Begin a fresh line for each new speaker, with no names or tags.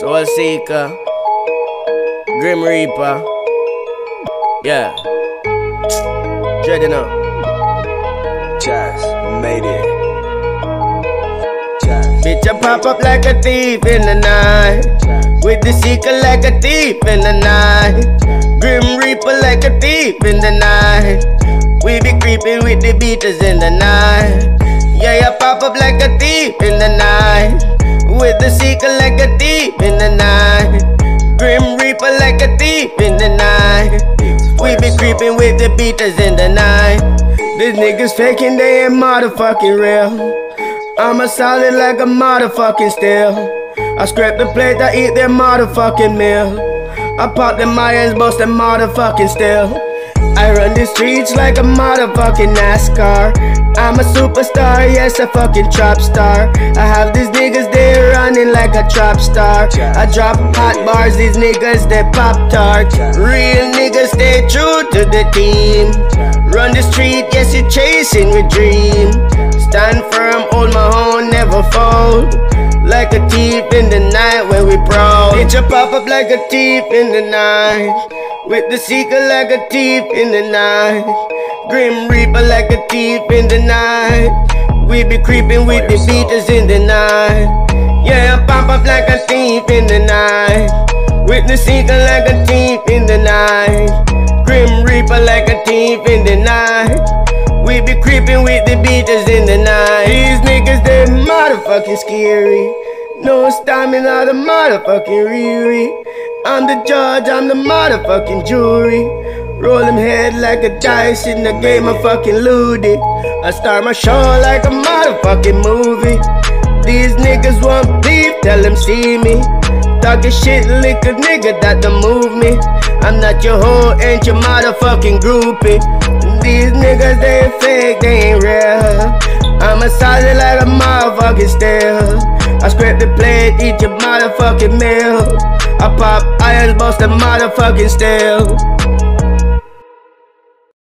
Soul Seeker, uh, Grim Reaper, yeah, dreading up.
Jazz made it. Jazz.
Bitch, I pop up like a thief in the night. With the seeker like a thief in the night. Grim Reaper like a thief in the night. We be creeping with the beaters in the night. Yeah, I pop up like a thief in the night. With the seeker like a creeping with the beaters in the night. These niggas faking, they ain't motherfucking real. I'm a solid like a motherfucking steel. I scrape the plate, I eat their motherfucking meal. I pop the Mayans, bust the motherfucking steel. I run the streets like a motherfucking NASCAR. I'm a superstar, yes, a fucking trap star. I have these niggas, they running like a trap star. I drop hot bars, these niggas, they pop tart. Real niggas stay true to the team. Run the street, yes, you're chasing your dream. Stand firm, hold my own, never fold. Like a thief in the night when we proud. Bitch, pop up like a thief in the night. With the seeker like a thief in the night. Grim Reaper like a thief in the night. We be creeping with the beaters in the night. Up like a thief in the night. The seeker like a thief in the night. Grim Reaper like a thief in the night. We be creeping with the beaters in the night. These niggas, they motherfucking scary. No stamina, the motherfucking Riri. I'm the judge, I'm the motherfucking jury. Roll them head like a dice in the game of fucking Ludi. I start my show like a motherfucking movie. These niggas want beef, tell them see me. Talking shit, lick a nigga that don't move me. I'm not your hoe, ain't your motherfucking groupie. These niggas, they fake, they ain't real. I'm a solid like a motherfucking steel. I scrape the plate, eat your motherfucking meal. I pop irons, bust the motherfucking steel.